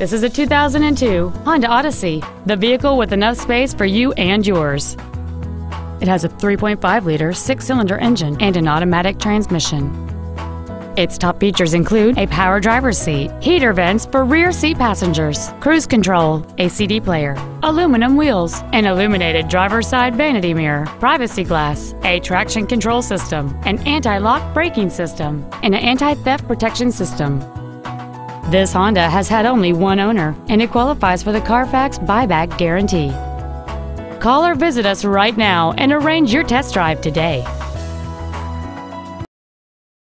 This is a 2002 Honda Odyssey, the vehicle with enough space for you and yours. It has a 3.5-liter six-cylinder engine and an automatic transmission. Its top features include a power driver's seat, heater vents for rear seat passengers, cruise control, a CD player, aluminum wheels, an illuminated driver's side vanity mirror, privacy glass, a traction control system, an anti-lock braking system, and an anti-theft protection system. This Honda has had only one owner, and it qualifies for the Carfax buyback guarantee. Call or visit us right now and arrange your test drive today.